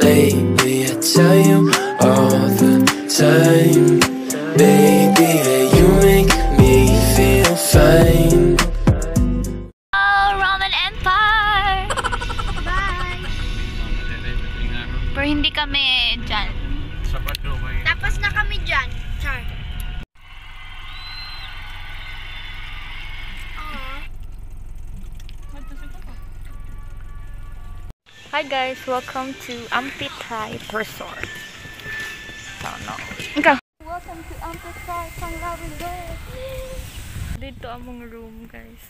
lately. I tell you all the time, baby, Sabado may Tapos na kami dyan. Char. Hi guys, welcome to Ampitay Resort. So, no. Ikaw. Welcome to Panglaw Resort. Dito among room, guys.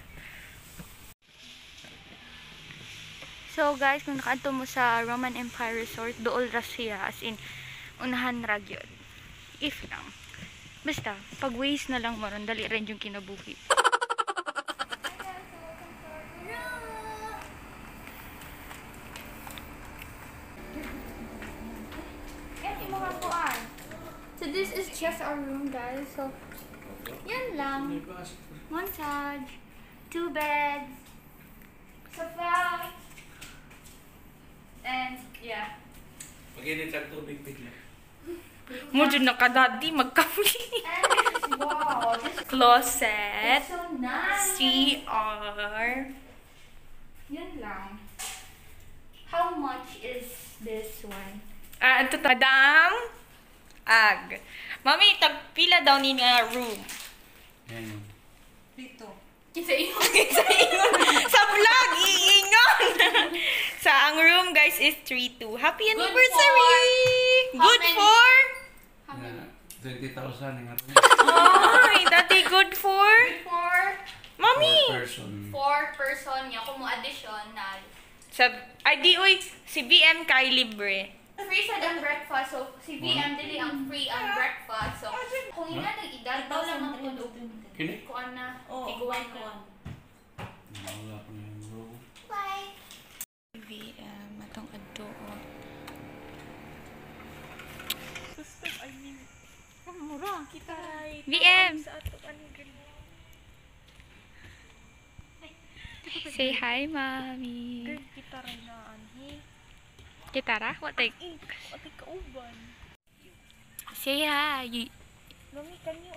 So guys, kung nakaanto mo sa Roman Empire Resort, dool ra siya as in unahan ra gyud. If lang. Basta, pag waste na lang mo ron, dali rin yung kinabuhi. So this is just our room guys. So, yan lang. Massage. Two beds. Sofa. And, yeah. Pag-init ang tubig bigla. Mo dyan nakadadi, is, wow, closet. so nice. CR. Yan lang. How much is this one? Ah, ito tadang ag. Mami, tagpila daw ni nga room. Yan yun. Kinsa ingon, kinsa ingon. Sa vlog, iingon. Sa ang room, guys, is 3-2. Happy anniversary! Good for? Yan, 20,000 yung ano. Ay, dati good for? For Mami! Per person. four person niya, kung mo additional. Sa, ay, di, uy, si BM kay libre. Free sa ang breakfast. So, si BM dili ang free ang breakfast. So, kung ina nag idal daw lang ang tulog. Kini? Kuan na. Tiguan na. Wala pa na yung bro. Bye. BM, atong adto. BM! Say hi, mommy. Gitara? What like? Say hi.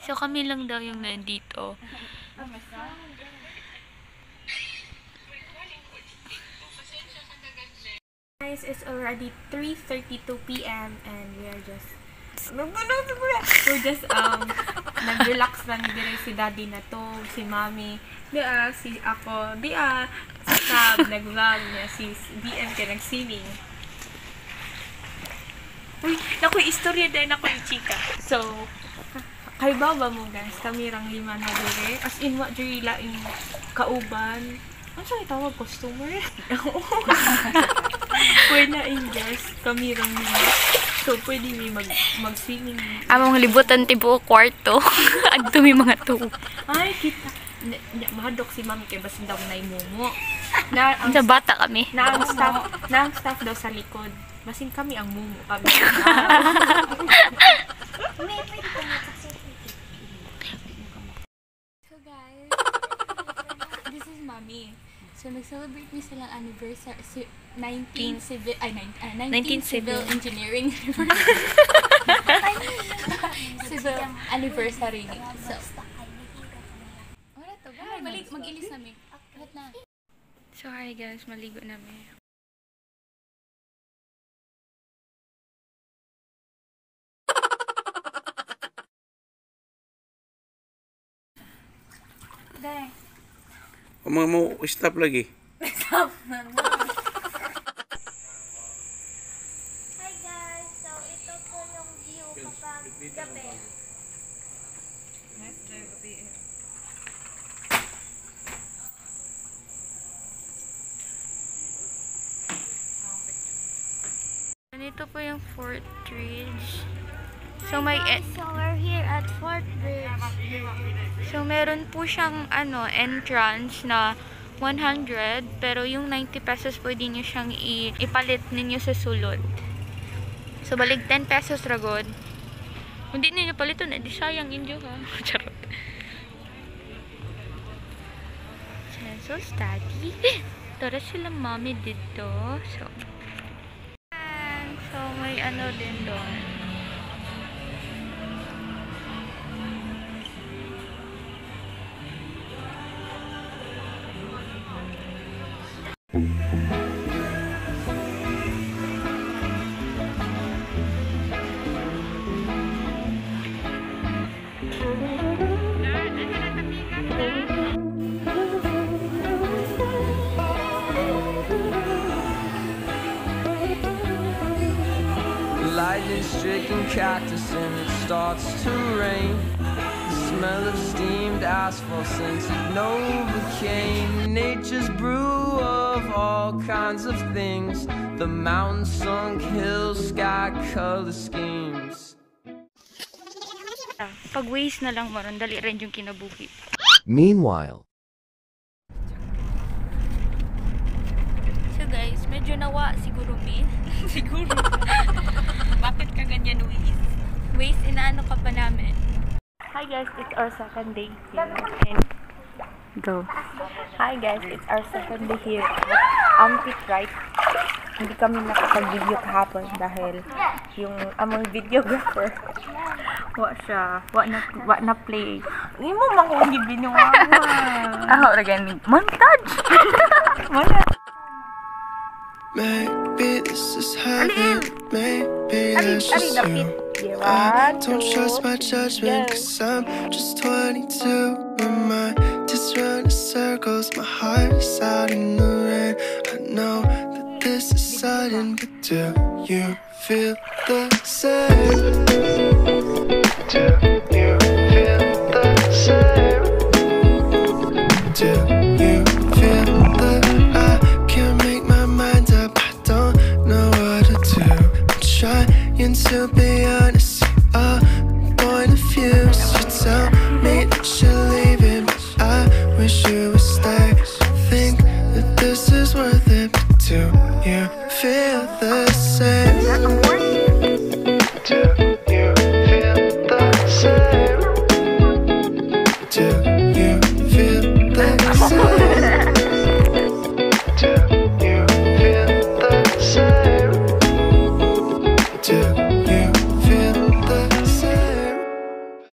So kami lang daw yung nandito. Guys, it's already 3.32 p.m. and we are just... We're just, um, nag-relax lang dire si daddy na to, si mommy. Di ah, si ako, di ah, si Cab, nag-vlog niya, si BM ka nag-swimming. Uy, naku, istorya din ako yung chika. So, kay baba mo guys, kami rang lima na dire. As in, what dire laing kauban. Ano siya itawag? Customer? Pwede na in guys, kami rang lima. So, pwede may mag, mag-swimming. Among libutan tibo kwarto. Adto mi mga tubo. Ay, kita. Mahadok si mami kay basin daw na imumo. Na, ang, Sa bata kami. na ang staff, na ang staff daw sa likod. Basin kami ang mumo kami. So guys, this is mommy. So nag-celebrate mi silang anniversary, si 19 civil, ay 19, ah, 19, 19 civil civil. engineering civil anniversary. So, wala to. Balik, mag-ilis na mi. Lahat na. Sorry guys, maligo namin. Mga mo, stop lagi. Hi guys, so ito po yung view kapag gabi. Ganito po yung Fort Ridge. So may e- So we're here at Fort Bridge. so meron po siyang ano entrance na 100 pero yung 90 pesos pwede niyo siyang ipalit ninyo sa sulod. So balik 10 pesos ragod Hindi ninyo palito na, di sayang inyo ha. Charot. So, study. Tara sila mommy dito. So, Ayan. so may ano din doon. Lightning stricken cactus and it starts to rain. The smell of steamed asphalt since it Novocaine. Nature's brew all kinds of things. The mountain sunk hills, sky color schemes. Ah, Pag waste na lang maron, dali rin yung kinabuhi. Meanwhile, So guys, medyo nawa siguro me. siguro. Bakit ka ganyan, Waze? Waze, inaano ka pa namin? Hi guys, it's our second day here. And go. Hi guys, it's our second day here at Ampit Right. Hindi kami nakapag-video kahapon dahil yung among videographer wa siya, wa na, wa na play. Hindi mo makuha binuwa Ah, again, montage! montage! Maybe this is heaven, maybe dapit. you. One, I don't trust my judgment, cause I'm just 22. Do you feel the same? To.